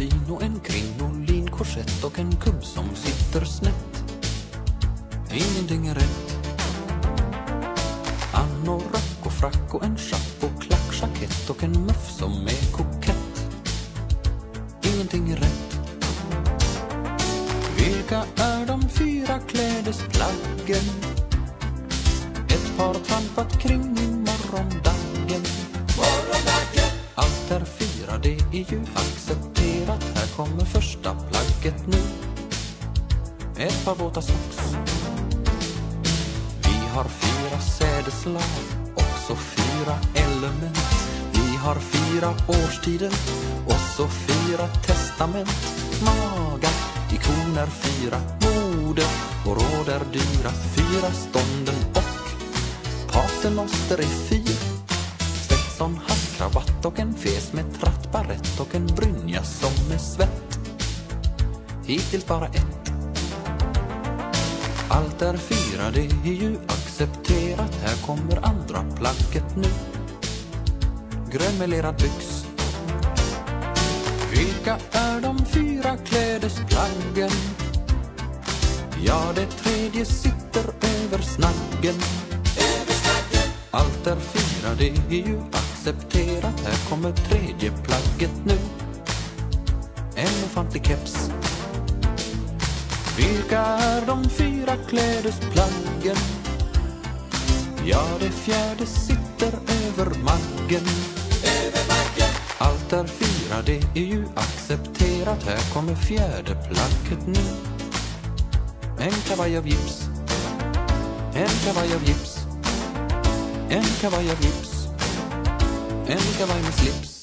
och En krinolin korsett och en kubb som sitter snett. Ingenting är rätt. Anorak och frack och en chapp och klackjackett och en muff som är kokett. Ingenting är rätt. Vilka är de fyra klädesplaggen? Ett par trampat kring i morgondagen. Allt är fyra, det är ju accepterat. Här kommer första plagget nu. Ett par våta socks. Vi har fyra sädeslag, också fyra element. Vi har fyra årstider och så fyra testament. Magar, ikoner fyra, moder och råd är dyra. Fyra stånden och paternoster är fyr Stetson, kravatt och en fes med trattbarett och en brynja som är svett. Hittills bara ett. Allt är fyra, det är ju accepterat. Här kommer andra plagget nu. Grönmelerad byx. Vilka är de fyra klädesplaggen? Ja, det tredje sitter över snaggen. Allt är fyra, det är ju accepterat. Här kommer tredje plagget nu. En ofantlig keps. Vilka är de fyra klädesplaggen? Ja, det fjärde sitter över maggen. Allt är fyra, det är ju accepterat. Här kommer fjärde plagget nu. En kavaj av gips. En kavaj av gips. En kavaj av gips. En kavaj med slips.